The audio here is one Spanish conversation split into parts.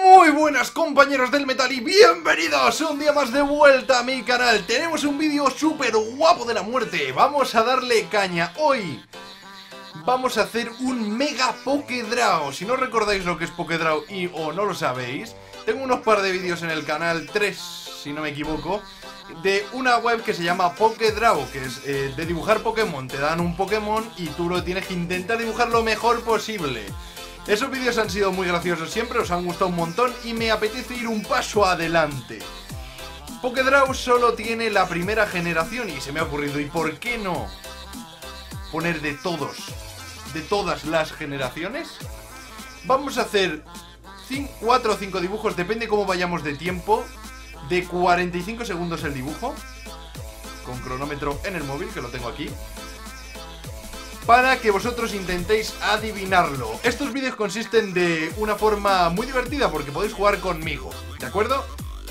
Muy buenas compañeros del metal y bienvenidos un día más de vuelta a mi canal Tenemos un vídeo súper guapo de la muerte Vamos a darle caña Hoy vamos a hacer un mega Pokédraw Si no recordáis lo que es Pokédraw y o no lo sabéis Tengo unos par de vídeos en el canal, tres si no me equivoco de una web que se llama Pokédraw, que es eh, de dibujar Pokémon. Te dan un Pokémon y tú lo tienes que intentar dibujar lo mejor posible. Esos vídeos han sido muy graciosos siempre, os han gustado un montón y me apetece ir un paso adelante. Pokédraw solo tiene la primera generación y se me ha ocurrido, ¿y por qué no poner de todos, de todas las generaciones? Vamos a hacer 4 o 5 dibujos, depende cómo vayamos de tiempo, de 45 segundos el dibujo, con cronómetro en el móvil, que lo tengo aquí para que vosotros intentéis adivinarlo. Estos vídeos consisten de una forma muy divertida porque podéis jugar conmigo, ¿de acuerdo?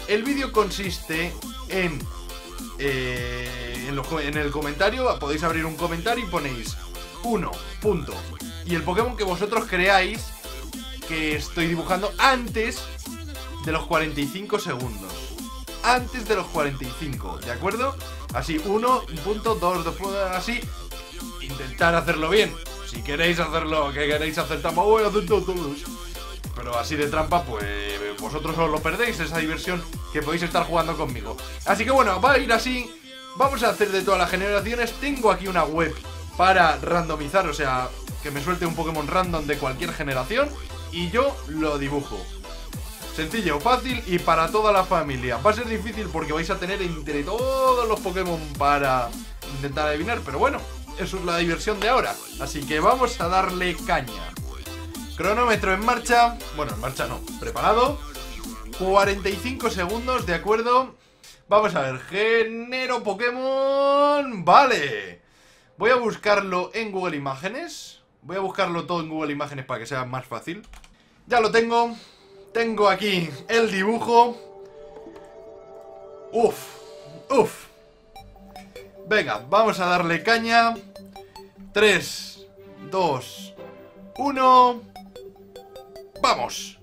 El vídeo consiste en, eh, en, el comentario, podéis abrir un comentario y ponéis 1, punto. Y el Pokémon que vosotros creáis que estoy dibujando antes de los 45 segundos. Antes de los 45, ¿de acuerdo? Así, 1, punto, 2, 2, así intentar hacerlo bien. Si queréis hacerlo, que queréis hacer trampa, voy a hacer todos. Pero así de trampa, pues vosotros os lo perdéis, esa diversión que podéis estar jugando conmigo. Así que bueno, va a ir así. Vamos a hacer de todas las generaciones. Tengo aquí una web para randomizar, o sea, que me suelte un Pokémon random de cualquier generación y yo lo dibujo. Sencillo, fácil y para toda la familia. Va a ser difícil porque vais a tener entre todos los Pokémon para intentar adivinar, pero bueno, es la diversión de ahora. Así que vamos a darle caña. Cronómetro en marcha. Bueno, en marcha no. Preparado. 45 segundos, de acuerdo. Vamos a ver. Genero Pokémon. Vale. Voy a buscarlo en Google Imágenes. Voy a buscarlo todo en Google Imágenes para que sea más fácil. Ya lo tengo. Tengo aquí el dibujo. Uf. Uf. Venga, vamos a darle caña 3, 2, 1 ¡Vamos!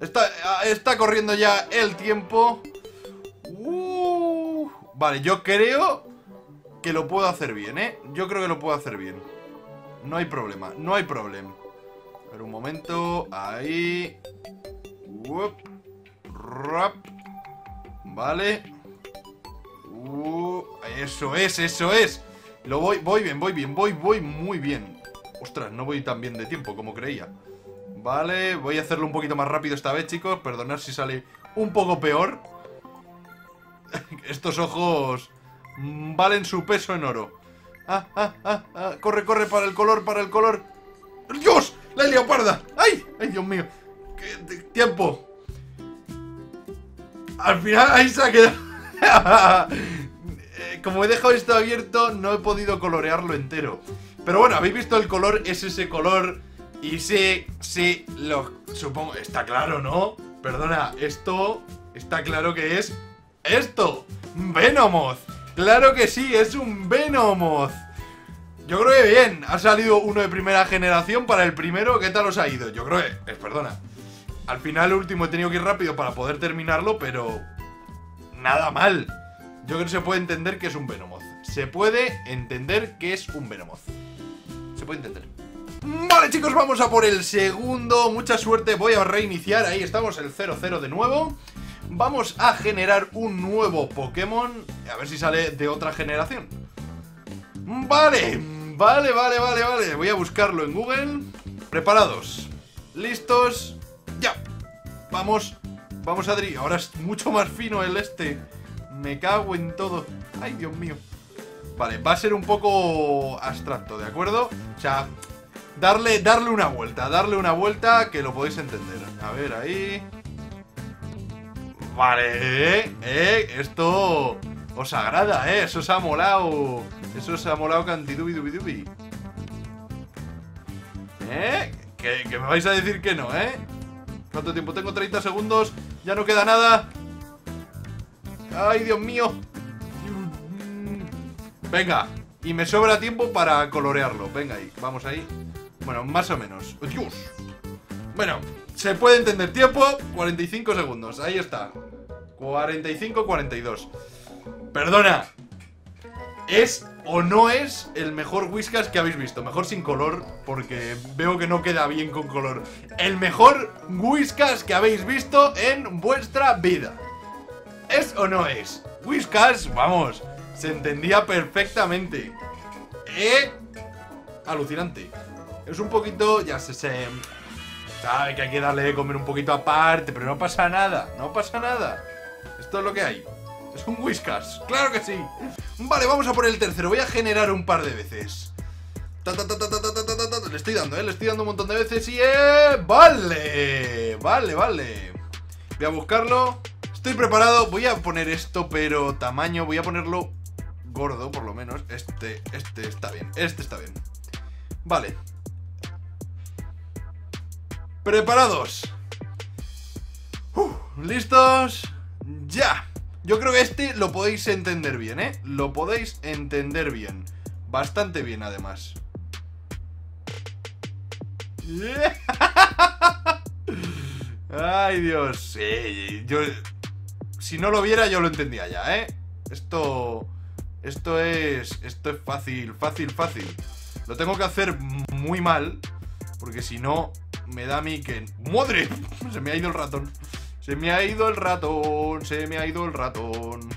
Está, está corriendo ya el tiempo. Uh, Vale, yo creo que lo puedo hacer bien, ¿eh? Yo creo que lo puedo hacer bien. No hay problema, no hay problema ver, un momento. Ahí. Vale. Uh, eso es, eso es. Lo voy, voy bien, voy bien, voy, voy muy bien. Ostras, no voy tan bien de tiempo como creía. Vale, voy a hacerlo un poquito más rápido esta vez, chicos. Perdonad si sale un poco peor. Estos ojos valen su peso en oro. Ah, ah, ah, ah, Corre, corre para el color, para el color. ¡Dios! ¡La leoparda! ¡Ay! ¡Ay, Dios mío! ¿Qué, ¡Tiempo! Al final ahí se ha quedado. Como he dejado esto abierto, no he podido colorearlo entero. Pero bueno, habéis visto el color, es ese color. Y sí, sí, lo supongo. Está claro, ¿no? Perdona, esto está claro que es. ¡Esto! ¡Venomoth! ¡Claro que sí! ¡Es un Venomoth! Yo creo que bien. Ha salido uno de primera generación para el primero. ¿Qué tal os ha ido? Yo creo que. Eh, perdona. Al final, último he tenido que ir rápido para poder terminarlo, pero nada mal. Yo creo que se puede entender que es un Venomoth. Se puede entender que es un Venomoth. Se puede entender. Vale chicos, vamos a por el segundo Mucha suerte, voy a reiniciar Ahí estamos, el 0-0 de nuevo Vamos a generar un nuevo Pokémon A ver si sale de otra generación Vale, vale, vale, vale, vale Voy a buscarlo en Google Preparados Listos Ya Vamos Vamos, Adri. Ahora es mucho más fino el este. Me cago en todo. Ay, Dios mío. Vale, va a ser un poco abstracto, ¿de acuerdo? O sea, darle, darle una vuelta, darle una vuelta que lo podéis entender. A ver, ahí. Vale, eh, eh, esto os agrada, eh, eso os ha molado. Eso os ha molado cantidubi dubi dubi. ¿Eh? Que, que me vais a decir que no, ¿eh? ¿Cuánto tiempo? Tengo 30 segundos. Ya no queda nada. ¡Ay, Dios mío! Venga. Y me sobra tiempo para colorearlo. Venga ahí. Vamos ahí. Bueno, más o menos. ¡Dios! Bueno, Se puede entender. Tiempo, 45 segundos. Ahí está. 45, 42. Perdona. ¿Es o no es el mejor Whiskas que habéis visto? Mejor sin color, porque veo que no queda bien con color. El mejor Whiskas que habéis visto en vuestra vida. ¿Es o no es? Whiskas, vamos, se entendía perfectamente. Eh, alucinante. Es un poquito, ya se, se sabe que hay que darle de comer un poquito aparte, pero no pasa nada, no pasa nada. Esto es lo que hay. Es un Whiskas, claro que sí. Vale, vamos a por el tercero. Voy a generar un par de veces. Le estoy dando, ¿eh? Le estoy dando un montón de veces y... Eh, ¡Vale! Vale, vale. Voy a buscarlo. Estoy preparado. Voy a poner esto, pero tamaño. Voy a ponerlo gordo, por lo menos. Este, este está bien. Este está bien. Vale. Preparados. ¿Listos? ¡Ya! Yo creo que este lo podéis entender bien, ¿eh? Lo podéis entender bien. Bastante bien, además. Ay, Dios. Sí, yo... Si no lo viera, yo lo entendía ya, ¿eh? Esto... Esto es... Esto es fácil, fácil, fácil. Lo tengo que hacer muy mal. Porque si no, me da a mí que... ¡Madre! Se me ha ido el ratón. Se me ha ido el ratón, se me ha ido el ratón.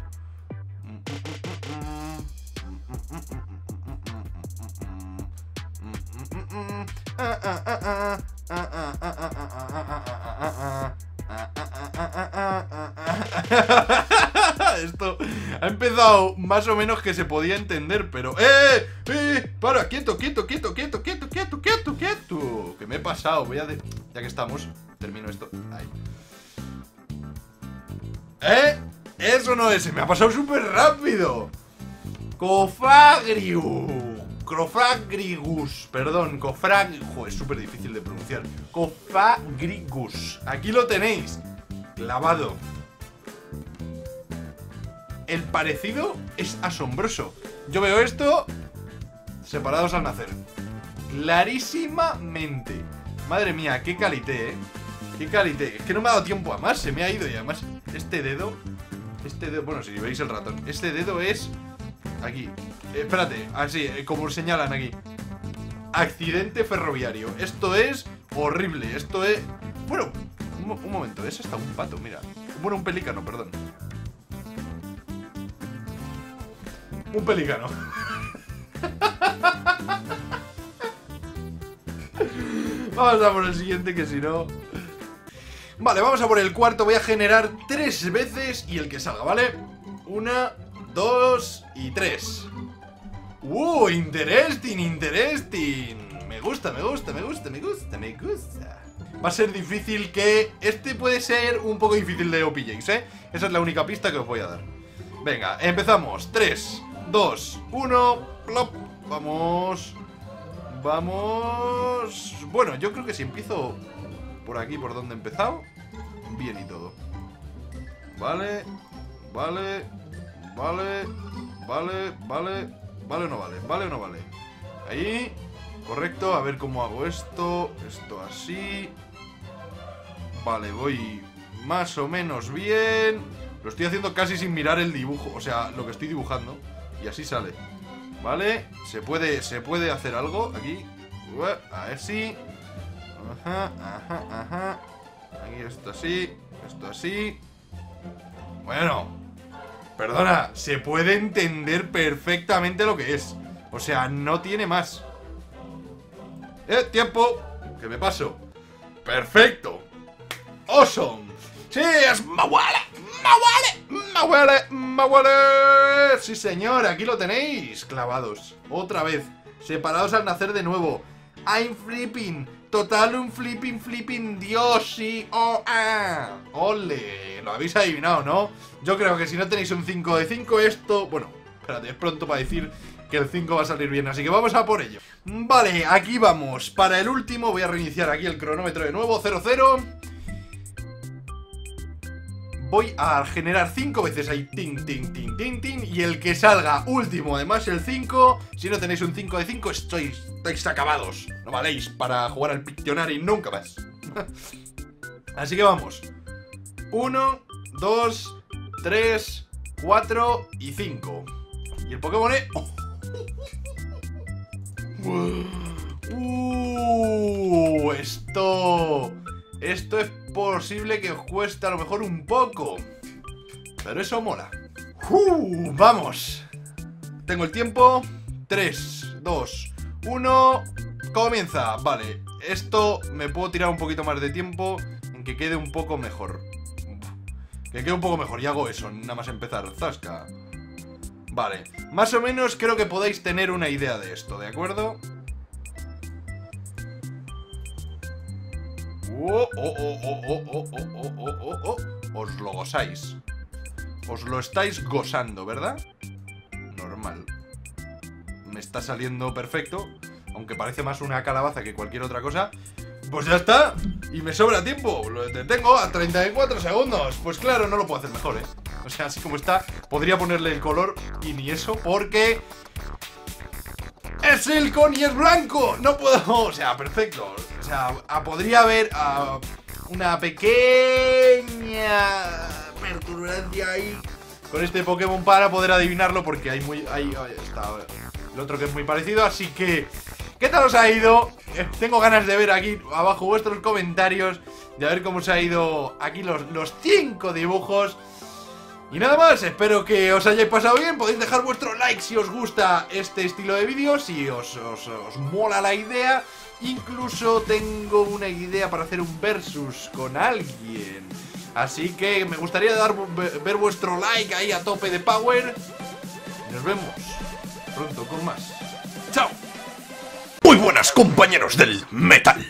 Esto ha empezado más o menos que se podía entender, pero... ¡Eh! ¡Eh! ¡Para! ¡Quieto, quieto, quieto, quieto, quieto, quieto, quieto, quieto! Que me he pasado, voy a... De... Ya que estamos, termino esto. Ahí. ¿Eh? Eso no es, me ha pasado súper rápido. Cofagriu. Cofagrigus. Perdón, cofrag... es súper difícil de pronunciar. Cofagrigus. Aquí lo tenéis. Clavado. El parecido es asombroso. Yo veo esto separados al nacer. Clarísimamente. Madre mía, qué calité, ¿eh? Qué calité. Es que no me ha dado tiempo a más, se me ha ido y además este dedo... Este dedo... Bueno, si veis el ratón. Este dedo es... Aquí. Espérate. Así, eh, como señalan aquí. Accidente ferroviario. Esto es horrible. Esto es... Bueno, un, un momento. Es hasta un pato, mira. Bueno, un pelícano, perdón. Un pelícano. Vamos a por el siguiente que si no... Vale, vamos a por el cuarto. Voy a generar tres veces y el que salga, ¿vale? Una, dos y tres. ¡Uh! Interesting, interesting. Me gusta, me gusta, me gusta, me gusta, me gusta. Va a ser difícil que... Este puede ser un poco difícil de OPJs, ¿eh? Esa es la única pista que os voy a dar. Venga, empezamos. 3, 2, 1, plop. Vamos. Vamos. Bueno, yo creo que si empiezo por aquí, por donde he empezado, bien y todo. Vale, vale, vale, vale, vale, vale o no vale, vale o no vale. Ahí, correcto, a ver cómo hago esto, esto así. Vale, voy más o menos bien. Lo estoy haciendo casi sin mirar el dibujo, o sea, lo que estoy dibujando. Y así sale. ¿Vale? Se puede, se puede hacer algo aquí. A ver si... Ajá, ajá, ajá. Aquí esto así, esto así. Bueno, perdona, se puede entender perfectamente lo que es. O sea, no tiene más. ¡Eh, tiempo! Que me paso. ¡Perfecto! ¡Awesome! ¡Sí, es Mawale! ¡Mawale! ¡Mawale! ¡Mawale! Sí, señor, aquí lo tenéis. Clavados. Otra vez. Separados al nacer de nuevo. I'm flipping. Total un flipping, flipping dios, sí, oh, ah. Ole, lo habéis adivinado, ¿no? Yo creo que si no tenéis un 5 de 5, esto... Bueno, espérate, es pronto para decir que el 5 va a salir bien, así que vamos a por ello. Vale, aquí vamos. Para el último voy a reiniciar aquí el cronómetro de nuevo, 0-0 voy a generar 5 veces ahí, ting, ting, ting, ting, ting, y el que salga último, además el 5, si no tenéis un 5 de 5, estáis, estáis acabados. No valéis para jugar al Pictionary nunca más. Así que vamos. 1, 2, 3, 4 y 5. Y el Pokémon es... Uh, esto... Esto es posible que os cueste a lo mejor un poco. Pero eso mola. Uh, vamos. Tengo el tiempo. 3, 2, 1. Comienza. Vale. Esto me puedo tirar un poquito más de tiempo en que quede un poco mejor. Que quede un poco mejor. Y hago eso. Nada más empezar. Zasca. Vale. Más o menos creo que podéis tener una idea de esto, ¿de acuerdo? Os lo gozáis. Os lo estáis gozando, ¿verdad? Normal. Me está saliendo perfecto. Aunque parece más una calabaza que cualquier otra cosa. Pues ya está. Y me sobra tiempo. Lo detengo a 34 segundos. Pues claro, no lo puedo hacer mejor, ¿eh? O sea, así como está, podría ponerle el color y ni eso, porque... ¡Es el y es blanco! No puedo... O sea, perfecto. O sea, podría haber una pequeña perturbancia ahí con este Pokémon para poder adivinarlo porque hay muy... Ahí, está el otro que es muy parecido, así que... ¿Qué tal os ha ido? Eh, tengo ganas de ver aquí abajo vuestros comentarios De ver cómo os ha ido aquí los, los cinco dibujos y nada más, espero que os hayáis pasado bien, podéis dejar vuestro like si os gusta este estilo de vídeos, si os, os, mola la idea. Incluso tengo una idea para hacer un versus con alguien. Así que me gustaría dar, ver vuestro like ahí a tope de power. Nos vemos pronto con más. ¡Chao! Muy buenas compañeros del metal.